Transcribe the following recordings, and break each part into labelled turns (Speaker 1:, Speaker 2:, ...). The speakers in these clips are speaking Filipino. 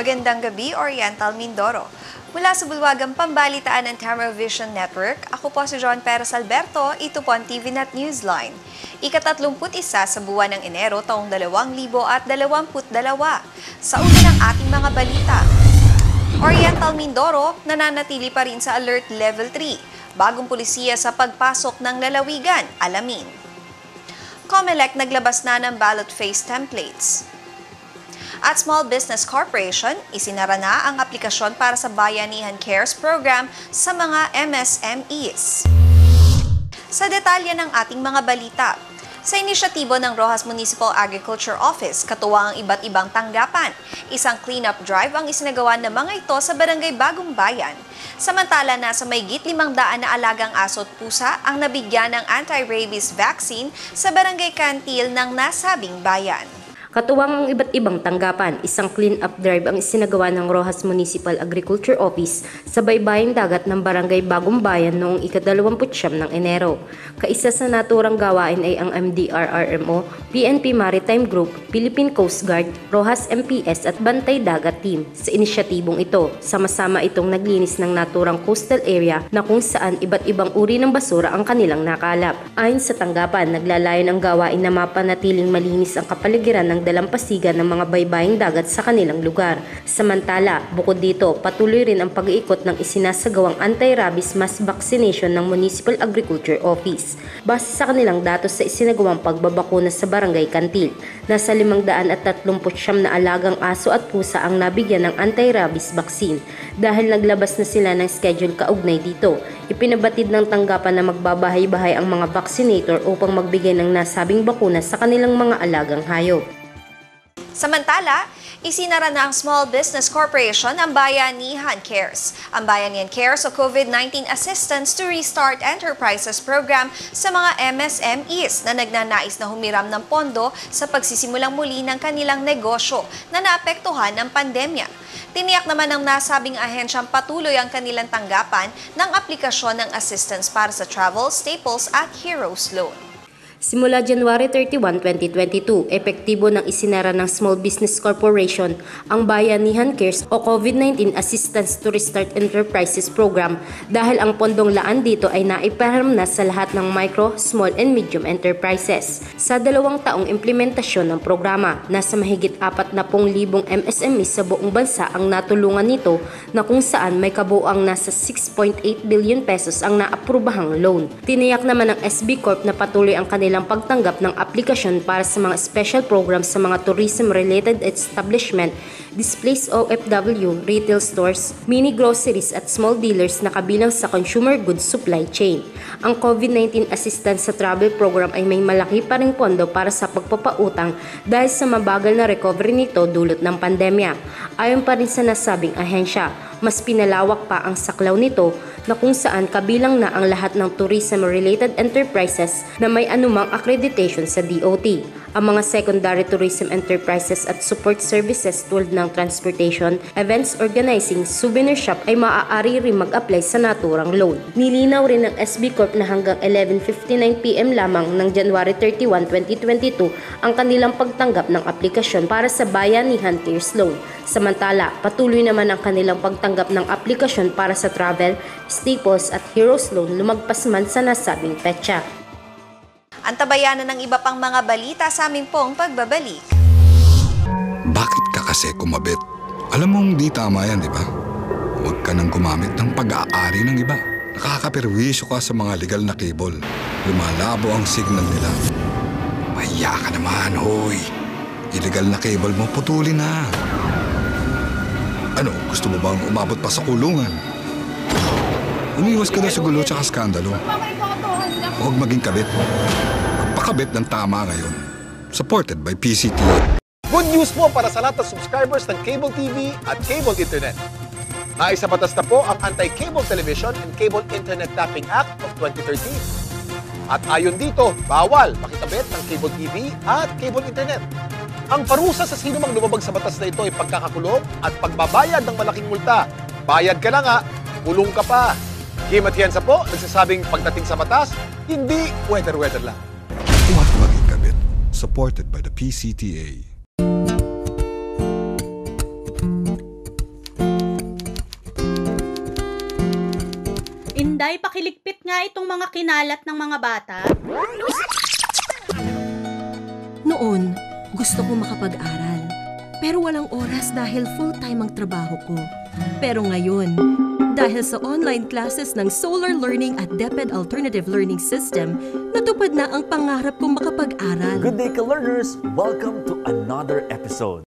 Speaker 1: Magandang gabi, Oriental Mindoro. Mula sa bulwagang pambalitaan ng Tamara Vision Network, ako po si John Perez Alberto, ito po ang TVNet Newsline. Ikatatlumput isa sa buwan ng Enero taong 2022. Sa una ng ating mga balita, Oriental Mindoro nananatili pa rin sa Alert Level 3. Bagong pulisiya sa pagpasok ng lalawigan, alamin. COMELEC naglabas na ng ballot face templates. At Small Business Corporation, isinara na ang aplikasyon para sa Bayanihan Cares Program sa mga MSMEs. Sa detalye ng ating mga balita, sa inisyatibo ng Rojas Municipal Agriculture Office, katuwang ang iba't ibang tanggapan. Isang cleanup drive ang isinagawa ng mga ito sa Barangay Bagong Bayan. Samantala na sa may git limang daan na alagang aso at pusa ang nabigyan ng anti-rabies vaccine sa Barangay Kantil ng nasabing bayan.
Speaker 2: Katuwang ang iba't ibang tanggapan, isang clean-up drive ang isinagawa ng Rojas Municipal Agriculture Office sa baybaying dagat ng Barangay Bagong Bayan noong ika-29 ng Enero. Kaisa sa naturang gawain ay ang MDRRMO, PNP Maritime Group, Philippine Coast Guard, Rojas MPS at Bantay Dagat Team. Sa inisyatibong ito, sama-sama itong naglinis ng naturang coastal area na kung saan iba't ibang uri ng basura ang kanilang nakalap. Ayon sa tanggapan, naglalayon ang gawain na mapanatiling malinis ang kapaligiran ng dalampasigan ng mga baybaying dagat sa kanilang lugar. Samantala, bukod dito, patuloy rin ang pag-iikot ng isinasagawang anti-rabies mass vaccination ng Municipal Agriculture Office. Base sa kanilang datos sa isinagawang pagbabakuna sa Barangay Kantil, nasa 539 na alagang aso at pusa ang nabigyan ng anti-rabies vaccine. Dahil naglabas na sila ng schedule kaugnay dito, ipinabatid ng tanggapan na magbabahay-bahay ang mga vaccinator upang magbigay ng nasabing bakuna sa kanilang mga alagang hayop.
Speaker 1: Samantala, isinara na ang Small Business Corporation ang Bayanihan Cares. Ang Bayanihan Cares o COVID-19 Assistance to Restart Enterprises Program sa mga MSMEs na nagnanais na humiram ng pondo sa pagsisimulang muli ng kanilang negosyo na naapektuhan ng pandemya. Tiniyak naman ng nasabing ahensyang patuloy ang kanilang tanggapan ng aplikasyon ng assistance para sa travel, staples at heroes loan.
Speaker 2: Simula January 31, 2022, epektibo ng isinara ng Small Business Corporation ang Bayanihan Cares o COVID-19 Assistance to Restart Enterprises Program dahil ang pondong laan dito ay naiparam na sa lahat ng micro, small and medium enterprises. Sa dalawang taong implementasyon ng programa, nasa mahigit 40,000 MSME sa buong bansa ang natulungan nito na kung saan may kabuang nasa 6.8 billion pesos ang naaprubahang loan. Tiniyak naman ng SB Corp na patuloy ang kanilang kanilang pagtanggap ng aplikasyon para sa mga special programs sa mga tourism-related establishment, displaced OFW, retail stores, mini groceries at small dealers na kabilang sa consumer goods supply chain. Ang COVID-19 assistance sa travel program ay may malaki pa ring pondo para sa pagpapautang dahil sa mabagal na recovery nito dulot ng pandemya. Ayon pa rin sa nasabing ahensya, mas pinalawak pa ang saklaw nito na kung saan kabilang na ang lahat ng tourism-related enterprises na may anumang accreditation sa DOT. Ang mga secondary tourism enterprises at support services tulad ng transportation, events organizing, souvenir shop ay maaari rin mag-apply sa naturang loan. Nilinaw rin ng SB Corp na hanggang 11.59pm lamang ng January 31, 2022 ang kanilang pagtanggap ng aplikasyon para sa Bayanihan Tears Loan. Samantala, patuloy naman ang kanilang pagtanggap ng aplikasyon para sa travel, staples at heroes loan lumagpas man sa nasabing petsa.
Speaker 1: Antabayanan ng iba pang mga balita sa aming pong pagbabalik.
Speaker 3: Bakit ka kasi kumabit? Alam mong di tama yan, di ba? Huwag ka nang gumamit ng pag-aari ng iba. Nakakaperwisyo ka sa mga legal na cable. Lumalabo ang signal nila. Mahiya ka naman, hoy. Illegal na cable mo, putulin na. Gusto mo bang umabot pa sa kulungan? Umiwas ka na sa gulo tsaka skandalo. Huwag maging kabit. Magpakabit ng tama ngayon. Supported by PCT.
Speaker 4: Good news po para sa lahat ng subscribers ng Cable TV at Cable Internet. Naisabatas na po ang Anti-Cable Television and Cable Internet Tapping Act of 2013. At ayon dito, bawal makikabit ng cable TV at cable internet. Ang parusa sa sino mang lumabag sa batas na ito ay pagkakakulong at pagbabayad ng malaking multa. Bayad ka na nga, kulong ka pa. Kim at Yensa po, nagsasabing pagdating sa batas, hindi weather-weather lang.
Speaker 3: Tumatwagin kabit, supported by the PCTA.
Speaker 5: Inday, pakiligpit nga itong mga kinalat ng mga bata.
Speaker 6: Noon, gusto ko makapag-aral. Pero walang oras dahil full-time ang trabaho ko. Pero ngayon, dahil sa online classes ng Solar Learning at DepEd Alternative Learning System, natupad na ang pangarap kong makapag-aral.
Speaker 7: Good day, ka-learners! Welcome to another episode.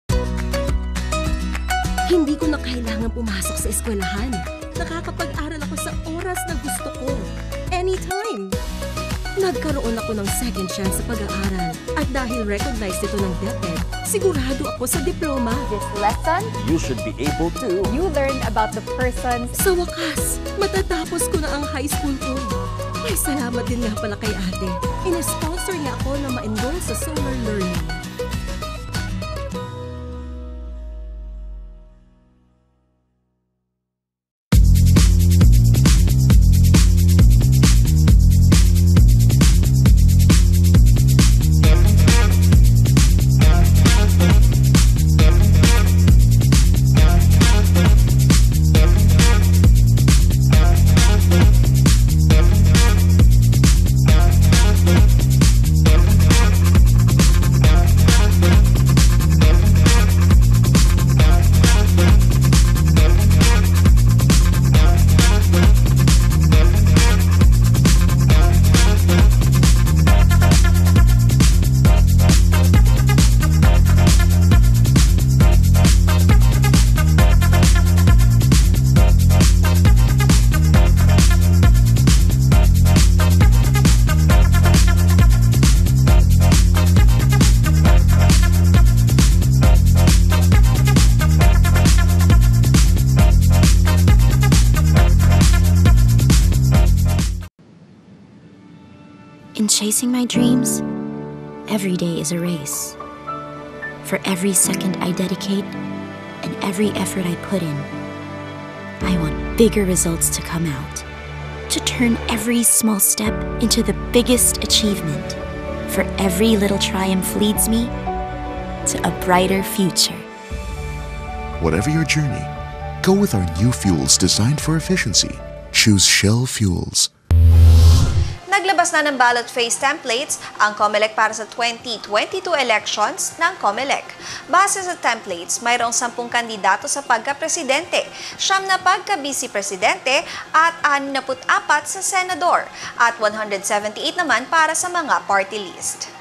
Speaker 6: Hindi ko na kailangan pumasok sa eskwelahan. Nakakapag-aral ako sa oras na gusto ko. Anytime! Nagkaroon ako ng second chance sa pag-aaral. At dahil recognized ito ng DepEd, sigurado ako sa diploma.
Speaker 8: This lesson,
Speaker 7: You should be able to
Speaker 8: you learn about the persons
Speaker 6: Sa wakas, matatapos ko na ang high school ko. Ay, salamat din nga pala kay ate. Ina-sponsor niya ako na ma-enroll sa Solar Learning.
Speaker 9: Chasing my dreams, every day is a race. For every second I dedicate and every effort I put in, I want bigger results to come out. To turn every small step into the biggest achievement. For every little triumph leads me to a brighter future.
Speaker 10: Whatever your journey, go with our new fuels designed for efficiency. Choose Shell Fuels.
Speaker 1: Naglabas na ng ballot phase templates ang COMELEC para sa 2022 elections ng COMELEC. Base sa templates, mayroong 10 kandidato sa pagka-presidente, siyam na pagka-vice-presidente at 64 sa senador at 178 naman para sa mga party list.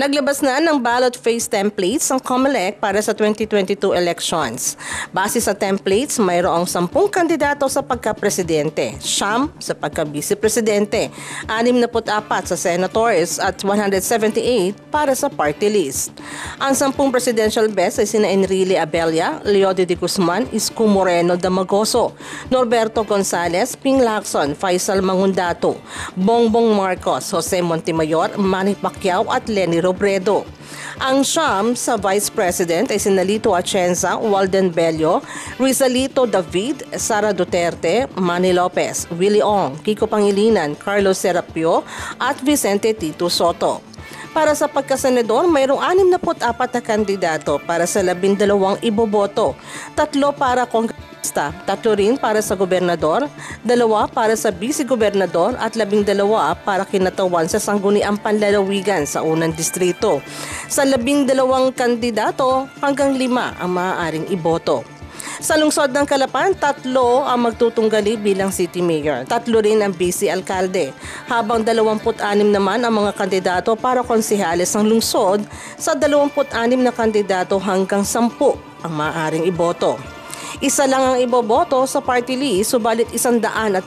Speaker 11: Naglabas na ng ballot phase templates ang COMELEC para sa 2022 elections. Base sa templates, mayroong 10 kandidato sa pagka-presidente, siyam sa pagka-vice-presidente, 64 sa senators at 178 para sa party list. Ang 10 presidential best ay sina Enrile Abella, Leody de Guzman, Isko Moreno Damagoso, Norberto Gonzales, Ping Lacson, Faisal Mangundato, Bongbong Marcos, Jose Montemayor, Manny Pacquiao at Lenny Robredo. Ang siyam sa Vice President ay sinalito Atienza, Walden Bello, Rizalito David, Sara Duterte, Manny Lopez, Willie Ong, Kiko Pangilinan, Carlos Serapio at Vicente Tito Soto. Para sa pagkasenador, mayroong 64 na kandidato para sa 12 iboboto, tatlo para kongresista, tatlo rin para sa gobernador, dalawa para sa vice-gobernador at labing dalawa para kinatawan sa sangguniang panlalawigan sa unang distrito. Sa labing dalawang kandidato, hanggang lima ang maaaring iboto. Sa lungsod ng Kalapan, tatlo ang magtutunggali bilang city mayor. Tatlo rin ang vice alkalde. Habang 26 naman ang mga kandidato para konsihales ng lungsod, sa 26 na kandidato hanggang 10 ang maaaring iboto. Isa lang ang iboboto sa party list, subalit 178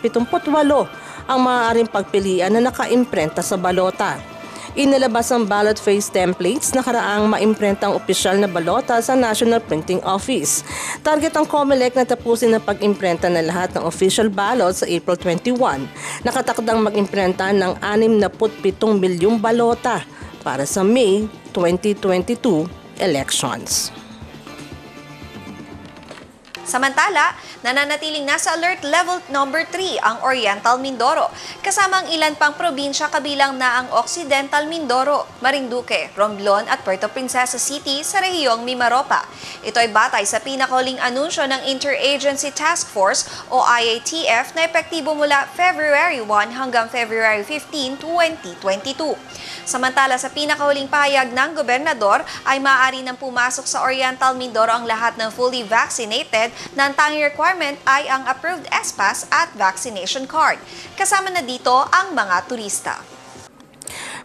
Speaker 11: ang maaaring pagpilian na nakaimprenta sa balota. Inilabas ang ballot phase templates na karaang maimprenta ang opisyal na balota sa National Printing Office. Target ang COMELEC na tapusin ang pag-imprenta na lahat ng official ballots sa April 21. Nakatakdang mag-imprenta ng 67 milyong balota para sa May 2022 elections.
Speaker 1: Samantala, nananatiling nasa alert level number 3 ang Oriental Mindoro, kasama ang ilan pang probinsya kabilang na ang Occidental Mindoro, Marinduque, Romblon at Puerto Princesa City sa rehiyong Mimaropa. Ito ay batay sa pinakahuling anunsyo ng Interagency Task Force o IATF na epektibo mula February 1 hanggang February 15, 2022. Samantala sa pinakahuling pahayag ng gobernador ay maaari nang pumasok sa Oriental Mindoro ang lahat ng fully vaccinated na ang tanging requirement ay ang approved SPAS at vaccination card. Kasama na dito ang mga turista.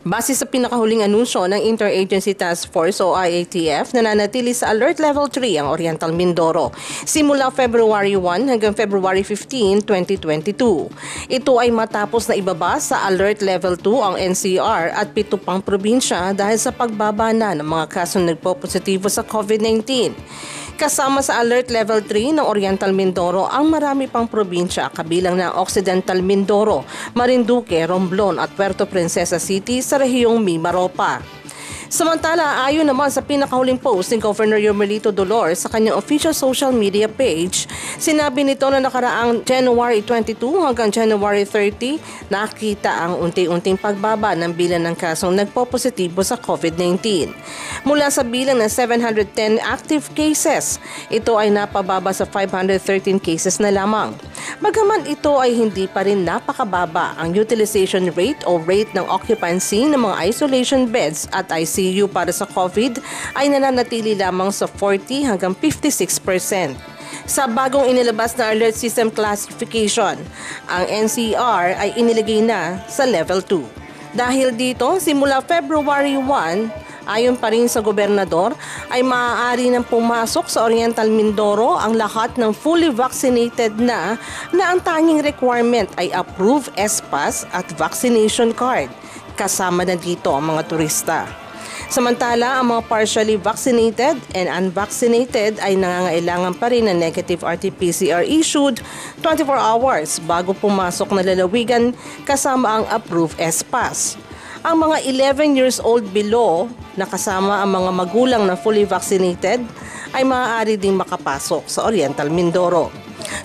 Speaker 11: Base sa pinakahuling anunsyo ng Interagency Task Force o IATF, nananatili sa Alert Level 3 ang Oriental Mindoro simula February 1 hanggang February 15, 2022. Ito ay matapos na ibaba sa Alert Level 2 ang NCR at pito pang probinsya dahil sa pagbaba na ng mga kasong nagpo-positibo sa COVID-19. Kasama sa Alert Level 3 ng Oriental Mindoro ang marami pang probinsya kabilang na Occidental Mindoro, Marinduque, Romblon at Puerto Princesa City sa rehiyong Mimaropa. Samantala, ayon naman sa pinakahuling post ni Governor Yomelito Dolor sa kanyang official social media page, sinabi nito na nakaraang January 22 hanggang January 30, nakita ang unti-unting pagbaba ng bilang ng kasong nagpo-positibo sa COVID-19. Mula sa bilang ng 710 active cases, ito ay napababa sa 513 cases na lamang. Bagaman ito ay hindi pa rin napakababa ang utilization rate o rate ng occupancy ng mga isolation beds at ICU para sa COVID ay nananatili lamang sa 40 hanggang 56%. Sa bagong inilabas na alert system classification, ang NCR ay inilagay na sa level 2. Dahil dito, simula February 1, Ayon pa rin sa gobernador, ay maaari nang pumasok sa Oriental Mindoro ang lahat ng fully vaccinated na na ang tanging requirement ay approve SPAS at vaccination card. Kasama na dito ang mga turista. Samantala, ang mga partially vaccinated and unvaccinated ay nangangailangan pa rin ng negative RT-PCR issued 24 hours bago pumasok na lalawigan kasama ang approved SPAS. Ang mga 11 years old below na kasama ang mga magulang na fully vaccinated ay maaari ding makapasok sa Oriental Mindoro.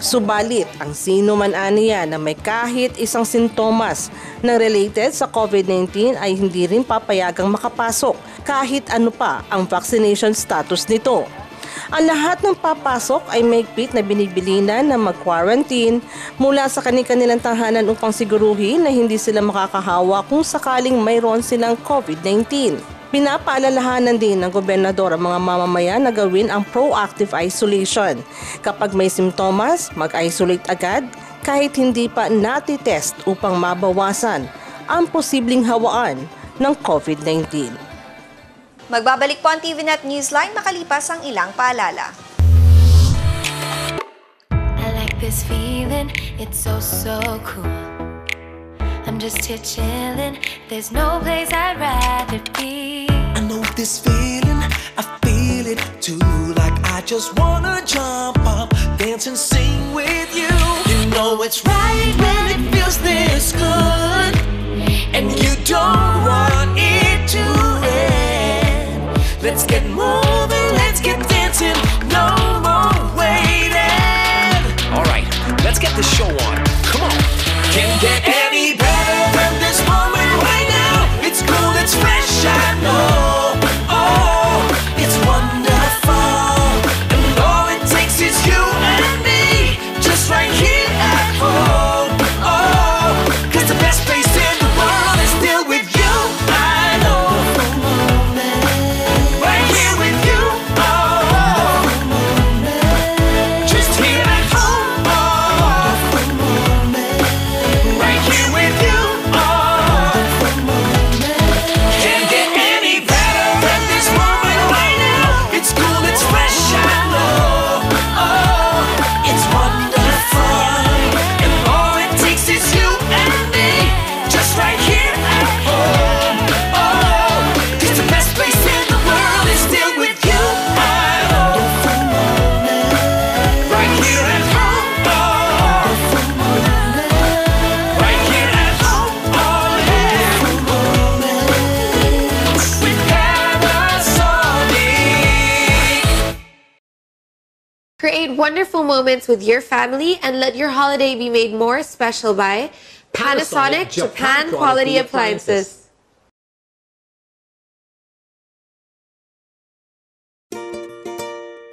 Speaker 11: Subalit, ang sino man aniya na may kahit isang sintomas na related sa COVID-19 ay hindi rin papayagang makapasok kahit ano pa ang vaccination status nito. Ang lahat ng papasok ay maigpit na binibilinan na mag-quarantine mula sa kanilang tahanan upang siguruhin na hindi sila makakahawa kung sakaling mayroon silang COVID-19. Pinapaalalahanan din ng gobernador ang mga mamamayan na gawin ang proactive isolation. Kapag may simptomas, mag-isolate agad kahit hindi pa natitest upang mabawasan ang posibleng hawaan ng COVID-19.
Speaker 1: Magbabalik po ang TVNet Newsline makalipas ang ilang paalala.
Speaker 12: I like this feeling, it's so, so cool. I'm just here chilling, there's no place I'd rather be.
Speaker 13: I know this feeling, I feel it too. Like I just wanna jump up, dance and sing with you. You know it's right when it feels this good, and you don't want it to end. Let's get moving, let's get dancing, no more waiting.
Speaker 14: All right, let's get the show on. Come on.
Speaker 13: Can get
Speaker 15: Create wonderful moments with your family and let your holiday be made more special by Panasonic, Japan, Quality Appliances.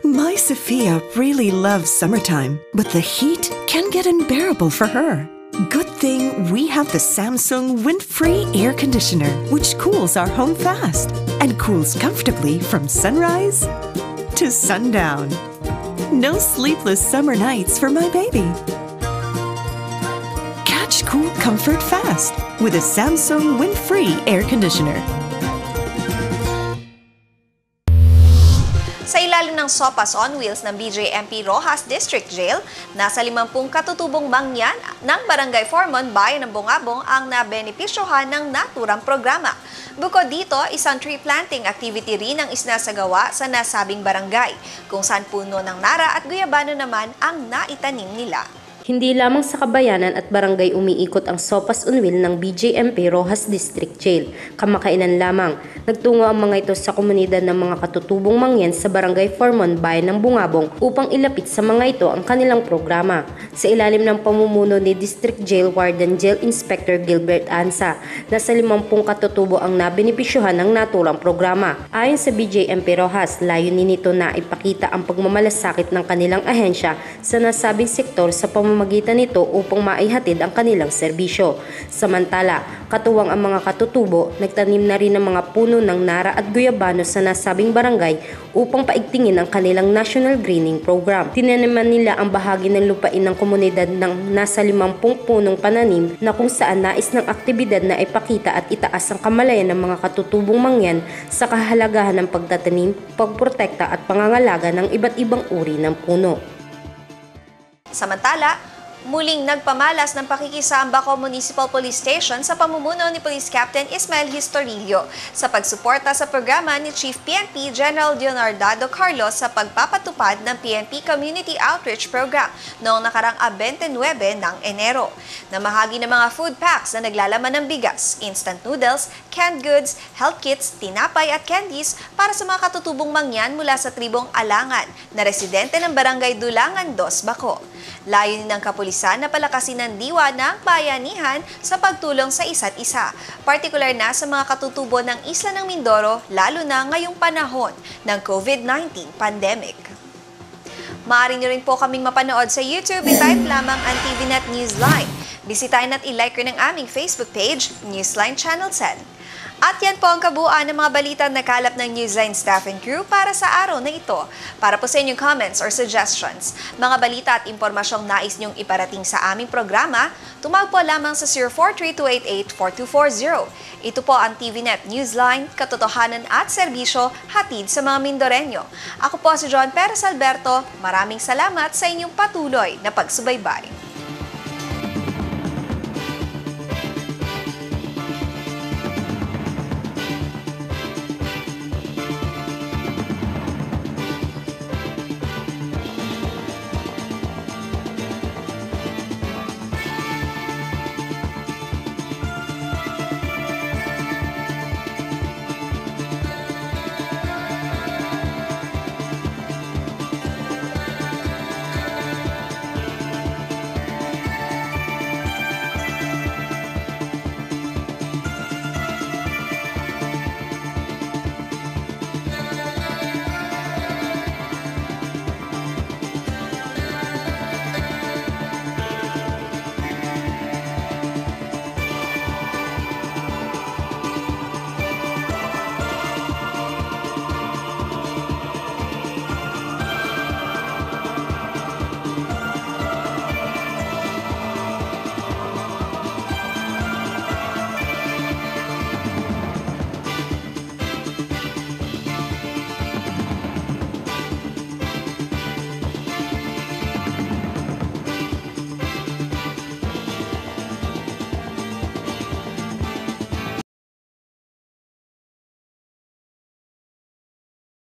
Speaker 16: My Sophia really loves summertime, but the heat can get unbearable for her. Good thing we have the Samsung wind-free air conditioner, which cools our home fast and cools comfortably from sunrise to sundown. No sleepless summer nights for my baby. Catch cool comfort fast with a Samsung wind-free air conditioner.
Speaker 1: Sopas on Wheels ng BJMP Rojas District Jail, nasa 50 katutubong mangyan ng Barangay Formon, Bayan ng Bungabong ang nabenepisyohan ng naturang programa. Bukod dito, isang tree planting activity rin ang isnasagawa sa nasabing barangay, kung saan puno ng nara at guyabano naman ang naitanim nila.
Speaker 2: Hindi lamang sa kabayanan at barangay umiikot ang Sopas Wheel ng BJMP Rojas District Jail. Kamakailan lamang, nagtungo ang mga ito sa komunidad ng mga katutubong mangyan sa barangay Formon, Bayan ng Bungabong upang ilapit sa mga ito ang kanilang programa. Sa ilalim ng pamumuno ni District Jail Warden Jail Inspector Gilbert Ansa, nasa 50 katutubo ang nabenepisyohan ng naturang programa. Ayon sa BJMP Rojas, layunin nito na ipakita ang pagmamalasakit ng kanilang ahensya sa nasabing sektor sa pamamagitan nito upang maihatid ang kanilang serbisyo. Samantala, katuwang ang mga katutubo, nagtanim na rin ng mga puno ng nara at guyabano sa nasabing barangay upang paigtingin ang kanilang National Greening Program. Tinaniman nila ang bahagi ng lupain ng komunidad ng nasa 50 punong pananim na kung saan nais ng aktibidad na ipakita at itaas ang kamalayan ng mga katutubong mangyan sa kahalagahan ng pagtatanim, pagprotekta at pangangalaga ng iba't ibang uri ng puno.
Speaker 1: Samantala, muling nagpamalas ng pakikisa ang Baco Municipal Police Station sa pamumuno ni Police Captain Ismael Historillo sa pagsuporta sa programa ni Chief PNP General Leonardado Carlos sa pagpapatupad ng PNP Community Outreach Program noong nakarang 29 ng Enero. Namahagi ng mga food packs na naglalaman ng bigas, instant noodles, canned goods, health kits, tinapay at candies para sa mga katutubong mangyan mula sa tribong Alangan na residente ng Barangay Dulangan 2, Baco. Layunin ng kapulisan na palakasin ng diwa ng bayanihan sa pagtulong sa isa't isa, partikular na sa mga katutubo ng Isla ng Mindoro, lalo na ngayong panahon ng COVID-19 pandemic. Maaari niyo rin po kaming mapanood sa YouTube. I-type lamang ang TVNet Newsline. Bisitahin at i-like rin ang aming Facebook page, Newsline Channel 10. At yan po ang kabuuan ng mga balitang nakalap ng Newsline staff and crew para sa araw na ito. Para po sa inyong comments or suggestions, mga balita at impormasyong nais niyong iparating sa aming programa, tumawag po lamang sa 04328842240. Ito po ang TVNet Newsline, katotohanan at serbisyo hatid sa mga Mindoreño. Ako po si John Perez Alberto. Maraming salamat sa inyong patuloy na pagsubaybay.